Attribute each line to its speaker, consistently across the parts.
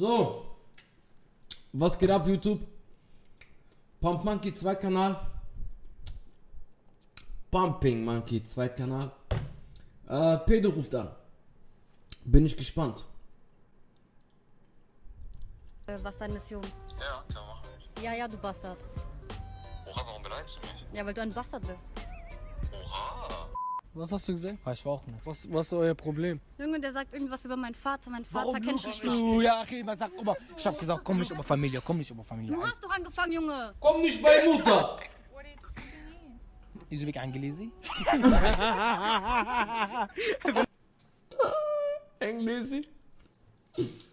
Speaker 1: So. Was geht ab, YouTube? Pump Monkey Zweitkanal. Pumping Monkey Zweitkanal. Äh, Pedro ruft an. Bin ich gespannt.
Speaker 2: Äh, Was ist deine Mission?
Speaker 3: Ja, kann man machen.
Speaker 2: Ja, ja, du Bastard.
Speaker 3: Oha, warum beleidigst du mich?
Speaker 2: Ja, weil du ein Bastard bist.
Speaker 4: Was hast du gesagt?
Speaker 5: Weiß ich auch nicht.
Speaker 4: Was, was ist euer Problem?
Speaker 2: Junge, der sagt irgendwas über meinen Vater. Mein Vater
Speaker 5: Warum
Speaker 2: kennt mich nicht.
Speaker 5: du? Ja, okay, man sagt immer, ich hab gesagt, komm nicht über Familie, komm nicht über Familie.
Speaker 2: Du hast doch angefangen, Junge.
Speaker 1: Komm nicht bei Mutter!
Speaker 5: Ist wirklich angelesen?
Speaker 1: Englisch?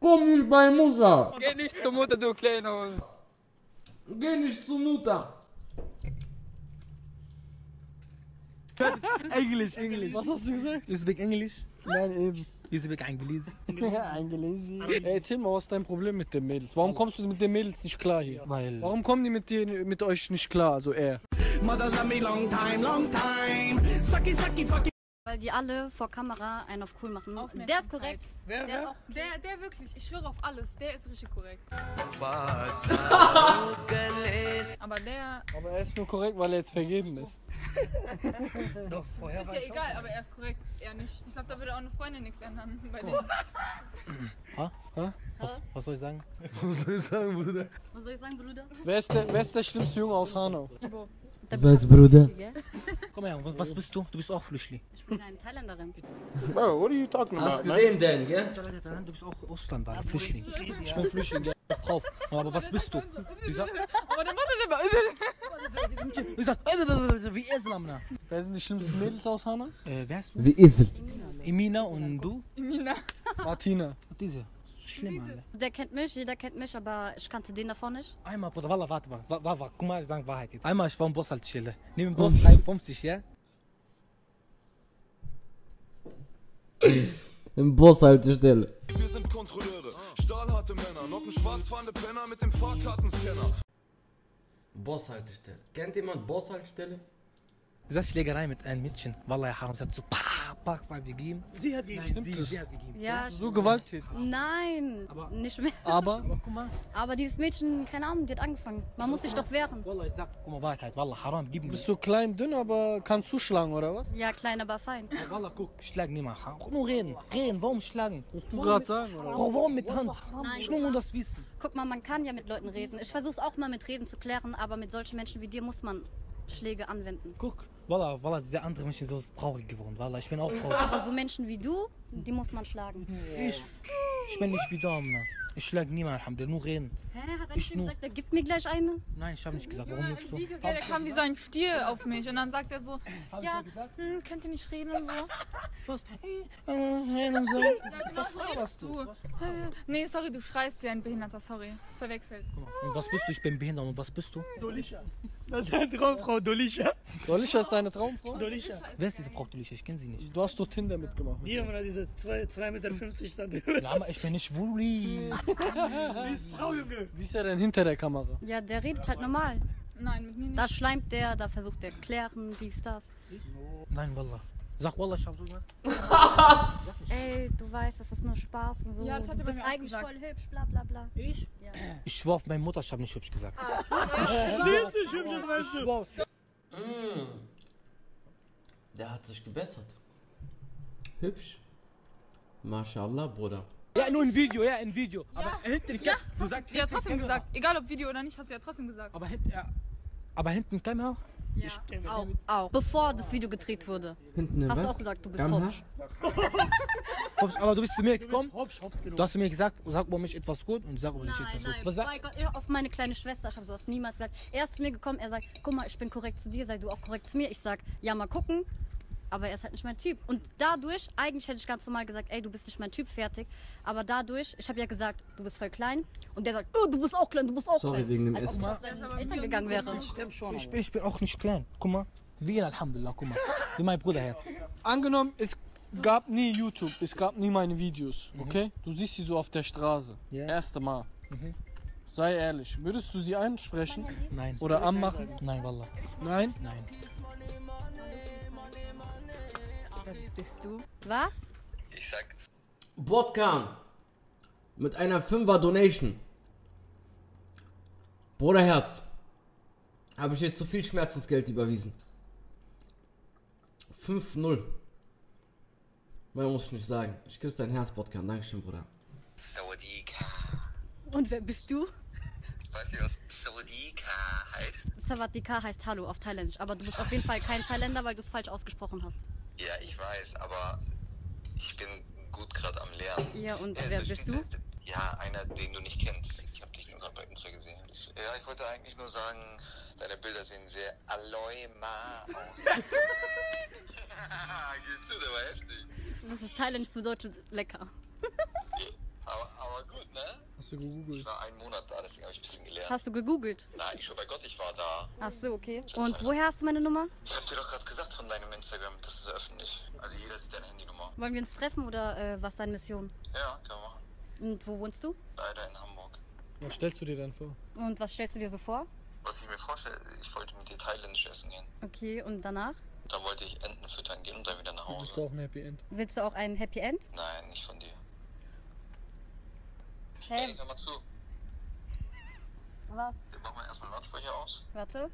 Speaker 1: Komm nicht bei Mutter!
Speaker 4: Geh nicht zur Mutter, du kleiner
Speaker 1: Geh nicht zu Mutter!
Speaker 5: Englisch, Englisch.
Speaker 4: Was hast du gesagt?
Speaker 5: You speak English?
Speaker 4: Nein, eben.
Speaker 5: You speak?
Speaker 4: Ja, eingelesen. Ey, erzähl mal, was ist dein Problem mit den Mädels? Warum kommst du mit den Mädels nicht klar hier?
Speaker 5: Weil.
Speaker 4: Warum kommen die mit dir, mit euch nicht klar, also er?
Speaker 6: Mother love me long time, long time. Sucky, sucky, fucky.
Speaker 2: Weil die alle vor Kamera einen auf cool machen. Der ist korrekt.
Speaker 7: Wer,
Speaker 2: Der ist auch
Speaker 7: Der, der wirklich, ich schwöre auf alles, der ist richtig korrekt. Aber der
Speaker 4: Aber er ist nur korrekt, weil er jetzt vergeben ist.
Speaker 5: Doch, vorher
Speaker 7: ist ja egal, aber er ist korrekt, er nicht. Ich glaube, da würde auch eine Freundin nichts ändern bei dem.
Speaker 5: Was, was soll ich sagen?
Speaker 2: Was soll ich sagen, Bruder?
Speaker 4: Wer ist der, wer ist der schlimmste Junge aus Hanau?
Speaker 2: Der
Speaker 1: Was, Bruder?
Speaker 5: Komm her, was, was bist du? Du bist auch Flüchtling.
Speaker 2: Ich bin eine Thailänderin.
Speaker 4: Bro, what are you talking
Speaker 1: Hast
Speaker 4: about, man?
Speaker 1: gesehen, denn, gell?
Speaker 5: Du bist auch Ausländer, Flüchtling. Ich bin Flüchtling, ja, ist drauf. Aber was bist du? Ich sag,
Speaker 7: Aber der macht das immer.
Speaker 5: ich sag, äh, wie Islam.
Speaker 4: Wer sind die schlimmsten Mädels aus Hanau?
Speaker 5: Äh, wer hast du?
Speaker 1: Wie Isel.
Speaker 5: Emina und du?
Speaker 7: Mina.
Speaker 4: Martina.
Speaker 5: Diese. Schlimm, Alter.
Speaker 2: Der kennt mich, jeder kennt mich, aber ich kannte den davon nicht.
Speaker 5: Einmal, Bruder, Wallah, warte mal. Wa- wa- wa- Guck mal, wir sagen Wahrheit jetzt. Einmal, ich war im Bushaltestelle. Neben dem Bus 53, ja?
Speaker 1: Im Bushaltestelle.
Speaker 8: Wir sind Kontrolleure, stahlharte Männer, noch ein schwarzfahrende Penner mit dem Fahrkartenscanner.
Speaker 1: Bushaltestelle. Kennt jemand Bushaltestelle?
Speaker 5: Diese Schlägerei mit einem Mädchen. Wallah, haram. Sie hat so, pah, pah, gegeben. Sie hat gegeben. Nein, sie,
Speaker 4: das?
Speaker 5: sie hat gegeben.
Speaker 2: Ja,
Speaker 4: So gewalttätig.
Speaker 2: nein, nicht mehr.
Speaker 4: Aber
Speaker 5: Aber guck mal.
Speaker 2: Aber dieses Mädchen, keine Ahnung, die hat angefangen. Man muss sich doch wehren.
Speaker 5: Wallah, ich sag, guck mal, Wahrheit. Wallah, haram, gib mir.
Speaker 4: bist du klein, dünn, aber kannst zuschlagen, oder was?
Speaker 2: Ja, klein, aber fein.
Speaker 5: Wallah, guck, schlag niemand. Nur reden. Reden, warum schlagen?
Speaker 4: Musst du gerade sagen, oder?
Speaker 5: Warum, warum mit Hand? Ich nur muss das wissen.
Speaker 2: Guck mal, man kann ja mit Leuten reden. Ich versuche es auch mal mit Reden zu klären, aber mit solchen Menschen wie dir muss man Schläge anwenden.
Speaker 5: Guck, Wallah, Wallah, diese andere Menschen sind so traurig geworden. Wallah, ich bin auch traurig.
Speaker 2: Aber so Menschen wie du, die muss man schlagen.
Speaker 5: Ich, ich bin nicht wie du, Amna. Ich schlag niemand, Alhamdulillah, nur reden.
Speaker 2: Hä, hat er
Speaker 5: Ich
Speaker 2: nicht
Speaker 5: nur.
Speaker 2: gesagt, er gibt mir gleich eine?
Speaker 5: Nein, ich hab nicht gesagt, warum lügst du?
Speaker 7: Video, der kam wie so ein Stier auf mich und dann sagt er so, ja, hm, könnt ihr nicht reden und so.
Speaker 5: Was? Äh, Reden und so.
Speaker 7: Ja, genau
Speaker 5: Was
Speaker 7: so
Speaker 5: laberst
Speaker 7: redest
Speaker 5: du?
Speaker 7: du. Nee, sorry, du schreist wie ein Behinderter, sorry. Verwechselt.
Speaker 5: Guck mal, Und was bist du? Ich bin behindert. Und was bist du?
Speaker 6: Das ist eine Traumfrau, Dolisha.
Speaker 4: Dolisha ist deine Traumfrau?
Speaker 6: Dolisha.
Speaker 5: Wer ist diese Frau Dulisha? Ich kenne sie nicht.
Speaker 4: Du hast doch Tinder mitgemacht.
Speaker 6: Die haben da diese 2,50 Meter stand.
Speaker 5: Aber ich bin nicht Wuli.
Speaker 6: Die ist Frau, Junge.
Speaker 4: Wie ist er denn hinter der Kamera?
Speaker 2: Ja, der redet halt normal.
Speaker 7: Nein, mit mir nicht.
Speaker 2: Da schleimt der, da versucht der klären, dies, das.
Speaker 5: Nein, Wallah. Sag Wallah, ich hab so gemacht.
Speaker 2: Ey, du weißt, das ist nur Spaß und so.
Speaker 7: Ja, das hat
Speaker 2: du
Speaker 7: er bei
Speaker 2: bist
Speaker 7: mir auch
Speaker 2: eigentlich
Speaker 7: gesagt.
Speaker 2: voll hübsch, bla bla bla.
Speaker 5: Ich? Ich schwör auf meine Mutter, ich hab nicht hübsch gesagt.
Speaker 6: Schließ dich, hübsches.
Speaker 5: Ich schwör.
Speaker 1: Der hat sich gebessert. Hübsch. Mashallah, Bruder.
Speaker 5: Ja, nur ein Video, ja, ein Video. Aber hinten,
Speaker 7: Ja.
Speaker 5: du sagst
Speaker 7: Ja,
Speaker 5: hinten
Speaker 7: trotzdem
Speaker 5: Kamera.
Speaker 7: gesagt. Egal ob Video oder nicht, hast du ja trotzdem gesagt.
Speaker 5: Aber hinten, ja. Aber hinten Kamera?
Speaker 2: Ja, auch, auch. Bevor das Video gedreht wurde.
Speaker 1: Hinten
Speaker 2: Hast du auch gesagt, du bist
Speaker 1: Gamma?
Speaker 2: hübsch.
Speaker 5: Hops, aber du bist zu mir gekommen.
Speaker 6: Hops, hops genommen.
Speaker 5: Du hast zu mir gesagt, sag über mich etwas gut und sag über dich etwas
Speaker 2: nein,
Speaker 5: gut. Was sag,
Speaker 2: mein Gott, auf meine kleine Schwester, ich habe sowas niemals gesagt. Er ist zu mir gekommen, er sagt, guck mal, ich bin korrekt zu dir, sei du auch korrekt zu mir. Ich sag, ja, mal gucken. Aber er ist halt nicht mein Typ. Und dadurch, eigentlich hätte ich ganz normal gesagt, ey, du bist nicht mein Typ, fertig. Aber dadurch, ich habe ja gesagt, du bist voll klein. Und der sagt, oh, du bist auch klein, du bist auch
Speaker 1: Sorry,
Speaker 2: klein.
Speaker 1: wegen dem
Speaker 2: Als ob
Speaker 1: Essen.
Speaker 2: ich auf seine Eltern gegangen wäre.
Speaker 5: Ich, bin, ich bin auch nicht klein. Guck mal. Wie in Alhamdulillah, guck mal. Wie mein Bruder jetzt.
Speaker 4: Angenommen, es gab nie YouTube, es gab nie meine Videos, okay? Du siehst sie so auf der Straße.
Speaker 5: Ja.
Speaker 4: Erste Mal.
Speaker 5: Mhm.
Speaker 4: Sei ehrlich, würdest du sie ansprechen
Speaker 5: Nein.
Speaker 4: oder anmachen?
Speaker 5: Nein, Wallah.
Speaker 4: Nein?
Speaker 5: Nein.
Speaker 2: Bist du? Was?
Speaker 3: Ich sag,
Speaker 1: Botkan. mit einer 5er Donation. Bruder Herz. Habe ich dir zu viel Schmerzensgeld überwiesen. 5-0. Mehr muss ich nicht sagen. Ich küsse dein Herz, Botkan. Dankeschön, Bruder.
Speaker 3: Sawadika.
Speaker 2: Und wer bist du?
Speaker 3: Weißt du, was Sawadika heißt?
Speaker 2: Sawadika heißt Hallo auf Thailändisch, aber du bist auf jeden Fall kein Thailänder, weil du es falsch ausgesprochen hast.
Speaker 3: Ja, ich weiß, aber ich bin gut gerade am Lernen.
Speaker 2: Ja, und
Speaker 3: Äh,
Speaker 2: wer
Speaker 3: das-
Speaker 2: bist du?
Speaker 3: Ja, einer, den du nicht kennst. Ich habe dich nur gerade bei Insta gesehen. Ja, ich wollte eigentlich nur sagen, deine Bilder sehen sehr Aloy Ma aus. Gib zu, der war heftig.
Speaker 2: Das ist Thailändisch zu Deutsch lecker.
Speaker 3: Aber, aber gut, ne?
Speaker 4: Hast du
Speaker 3: Ich
Speaker 4: gegoogelt?
Speaker 3: war einen Monat da, deswegen habe ich ein bisschen gelernt.
Speaker 2: Hast du gegoogelt?
Speaker 3: Na, ich schon bei Gott, ich war da.
Speaker 2: Ach so, okay. Und woher hast du meine Nummer?
Speaker 3: Ich hab dir doch gerade gesagt von deinem Instagram, das ist öffentlich. Also jeder sieht deine Handynummer.
Speaker 2: Wollen wir uns treffen oder äh, was ist deine Mission?
Speaker 3: Ja, können wir machen.
Speaker 2: Und wo wohnst du?
Speaker 3: Leider in Hamburg.
Speaker 4: Was stellst du dir denn vor?
Speaker 2: Und was stellst du dir so vor?
Speaker 3: Was ich mir vorstelle, ich wollte mit dir thailändisch essen gehen.
Speaker 2: Okay, und danach?
Speaker 3: Dann wollte ich Enten füttern gehen und dann wieder nach
Speaker 4: Willst du
Speaker 3: Hause.
Speaker 4: auch ein Happy End?
Speaker 2: Willst du auch ein Happy End?
Speaker 3: Nein, nicht von dir. Hey,
Speaker 2: Hä?
Speaker 3: hör mal zu.
Speaker 2: Was?
Speaker 3: Wir machen mal erstmal Lautsprecher aus.
Speaker 2: Warte.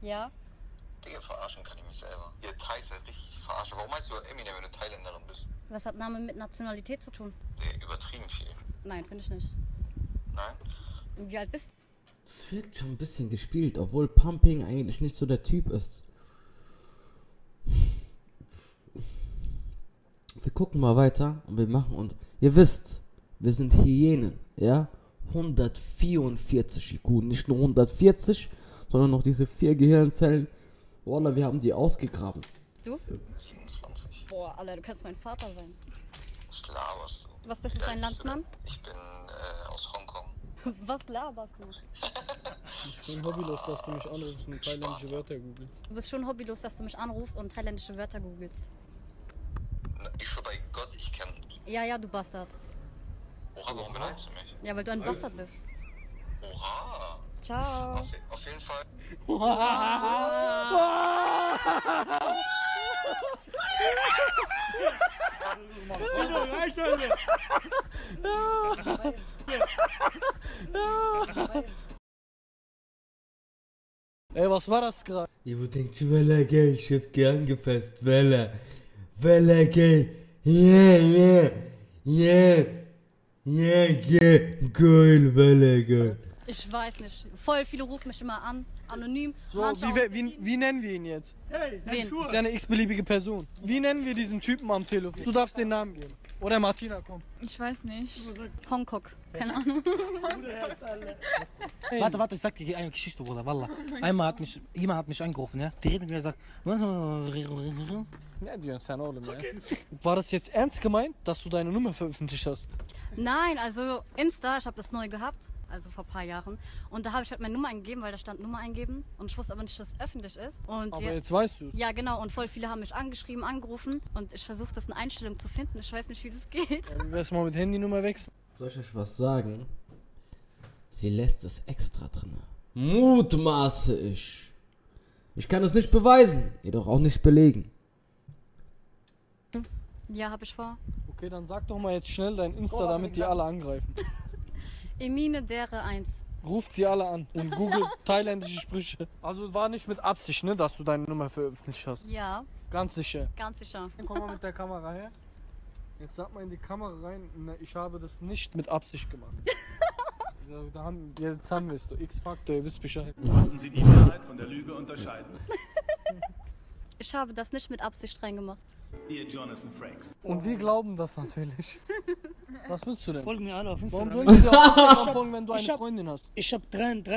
Speaker 2: Ja?
Speaker 3: Digga, verarschen kann ich mich selber. Ihr Thais halt richtig verarschen. Warum heißt du Eminem, wenn du Thailänderin bist?
Speaker 2: Was hat Name mit Nationalität zu tun?
Speaker 3: Der übertrieben viel.
Speaker 2: Nein, finde ich nicht.
Speaker 3: Nein?
Speaker 2: Wie alt bist du?
Speaker 1: Das wirkt schon ein bisschen gespielt, obwohl Pumping eigentlich nicht so der Typ ist. Wir gucken mal weiter und wir machen und ihr wisst, wir sind Hyänen, ja? 144 IQ, nicht nur 140, sondern noch diese vier Gehirnzellen. Wallah, wir haben die ausgegraben.
Speaker 2: Du?
Speaker 3: 27.
Speaker 2: Boah, Alter, du kannst mein Vater sein.
Speaker 3: Was laberst du?
Speaker 2: Was bist du für ein
Speaker 3: alt bist du
Speaker 2: Landsmann?
Speaker 3: Ich bin äh, aus Hongkong.
Speaker 2: Was laberst du?
Speaker 4: Ich bin hobbylos, dass du mich anrufst und thailändische Wörter googelst.
Speaker 2: Du bist schon hobbylos, dass du mich anrufst und thailändische Wörter googelst.
Speaker 3: Na, Ich schwör bei Gott, ich kann.
Speaker 2: Ja, ja, du Bastard.
Speaker 3: Oha, warum beleidigst du mich?
Speaker 2: Ja, weil du ein Bastard bist.
Speaker 3: Oha.
Speaker 2: Ciao.
Speaker 3: Auf, auf jeden Fall.
Speaker 4: Ey, was war das gerade?
Speaker 1: Ivo denkt, Welle geil, ich hab gern angepasst, Welle. Welle geil, yeah, yeah, yeah, yeah, yeah, geil, Welle geil.
Speaker 2: Ich weiß nicht. Voll viele rufen mich immer an. Anonym.
Speaker 4: So, wie, wir- wie, wie nennen wir ihn jetzt?
Speaker 2: Wen?
Speaker 4: Ist ja eine x-beliebige Person. Wie nennen wir diesen Typen am Telefon? Du darfst den Namen geben. Oder Martina, komm.
Speaker 7: Ich weiß nicht.
Speaker 2: Hongkong. Keine Ahnung.
Speaker 5: Warte, warte, ich sag dir eine Geschichte, Bruder, Wallah. Einmal hat mich, jemand hat mich angerufen, ja? Die redet mit mir und sagt,
Speaker 4: Ja, die sind alle mehr. War das jetzt ernst gemeint, dass du deine Nummer veröffentlicht hast?
Speaker 2: Nein, also Insta, ich habe das neu gehabt. Also vor ein paar Jahren. Und da habe ich halt meine Nummer eingegeben, weil da stand Nummer eingeben. Und ich wusste aber nicht, dass es öffentlich ist. Und
Speaker 4: Aber
Speaker 2: ja,
Speaker 4: jetzt weißt du
Speaker 2: ja, genau. Und voll viele haben mich angeschrieben, angerufen. Und ich versuche das in Einstellung zu finden. Ich weiß nicht, wie das geht.
Speaker 4: Wie wär's mal mit Handynummer wechseln?
Speaker 1: Soll ich euch was sagen? Sie lässt es extra drin. Mutmaße ich. Ich kann es nicht beweisen, jedoch auch nicht belegen.
Speaker 2: Ja, habe ich vor.
Speaker 4: Okay, dann sag doch mal jetzt schnell dein Insta,
Speaker 5: Oh,
Speaker 4: damit die alle angreifen.
Speaker 2: Emine Dere 1.
Speaker 4: Ruft sie alle an und googelt thailändische Sprüche. Also war nicht mit Absicht, ne, dass du deine Nummer veröffentlicht hast.
Speaker 2: Ja,
Speaker 4: Ganz sicher.
Speaker 2: ganz sicher.
Speaker 4: Komm mal mit der Kamera her. Jetzt sag mal in die Kamera rein, ne, ich habe das nicht mit Absicht gemacht. Da haben, jetzt haben wir es, du X-Faktor, ihr wisst Bescheid.
Speaker 6: Konnten Sie die Wahrheit von der Lüge unterscheiden?
Speaker 2: Ich habe das nicht mit Absicht reingemacht.
Speaker 6: Ihr Jonathan Frakes.
Speaker 4: Und wir glauben das natürlich. Was willst du denn?
Speaker 9: Folgen mir alle auf
Speaker 4: Warum
Speaker 9: Instagram.
Speaker 4: soll ich dir auf Instagram folgen, wenn du
Speaker 9: Ich
Speaker 4: eine
Speaker 9: hab-
Speaker 4: Freundin hast?
Speaker 9: Ich habe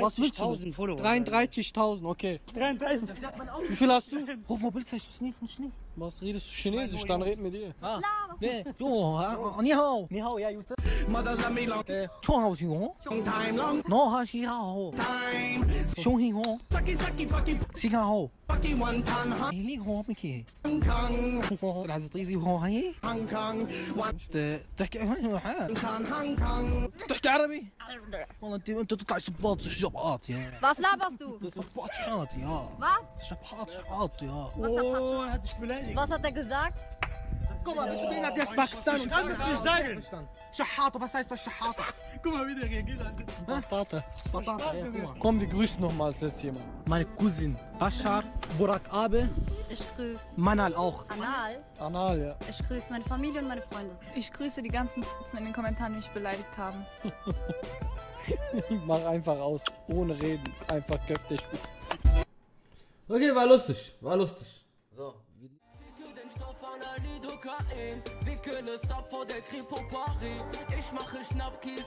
Speaker 4: Was willst du
Speaker 9: 33.000
Speaker 4: denn?
Speaker 9: Follower.
Speaker 4: 33.000, okay.
Speaker 9: 33.
Speaker 4: Wie viel hast du?
Speaker 5: Ruf mal Bild, schnell, schnell.
Speaker 4: Was redest du Chinesisch? Dann red mit dir.
Speaker 5: Ah, wer? Jo, ah, ni hao. Ni hao, ja, Yusuf.
Speaker 6: Mother love me long
Speaker 5: Äh, Chong hao xing hong.
Speaker 6: time, long
Speaker 5: No ha xi hao.
Speaker 6: time.
Speaker 5: Xiong hing hong.
Speaker 6: Sucky, sucky, fucky,
Speaker 5: Xi ha hao.
Speaker 6: fucky, one pan,
Speaker 5: Ni li hong mi ki.
Speaker 6: Hong Kong,
Speaker 5: العزيز طيزي هو هاي
Speaker 6: Hong Kong, one
Speaker 5: تحكي
Speaker 6: pan, Hong Kong.
Speaker 5: تحكي عربي والله انت انت تطلع صباط شبعات يا
Speaker 2: Was laberst du?
Speaker 5: صباط شحات يا
Speaker 2: Was?
Speaker 5: شبحات شحات يا
Speaker 2: Was hat,
Speaker 9: Oh, hat dich
Speaker 5: Guck mal, bist du behindert? Der ist Pakistan. Ich kann das nicht sagen. Shahata, was heißt das Shahata?
Speaker 4: Guck mal, wie der reagiert. Batata.
Speaker 5: Patata, ja, guck mal.
Speaker 4: Komm, wir grüßen nochmals jetzt jemand.
Speaker 5: Meine Cousin Bashar, Burak Abe,
Speaker 2: Ich grüße
Speaker 5: Manal auch.
Speaker 2: Anal.
Speaker 4: Anal, ja.
Speaker 2: Ich grüße meine Familie und meine Freunde.
Speaker 7: Ich grüße die ganzen in den Kommentaren, die mich beleidigt haben.
Speaker 4: Mach einfach aus. Ohne reden. Einfach spitzen.
Speaker 1: Okay, war lustig. War lustig. So.
Speaker 9: Ich mache Schnappkies